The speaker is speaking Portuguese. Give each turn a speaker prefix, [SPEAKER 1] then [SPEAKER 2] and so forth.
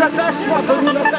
[SPEAKER 1] da caixa,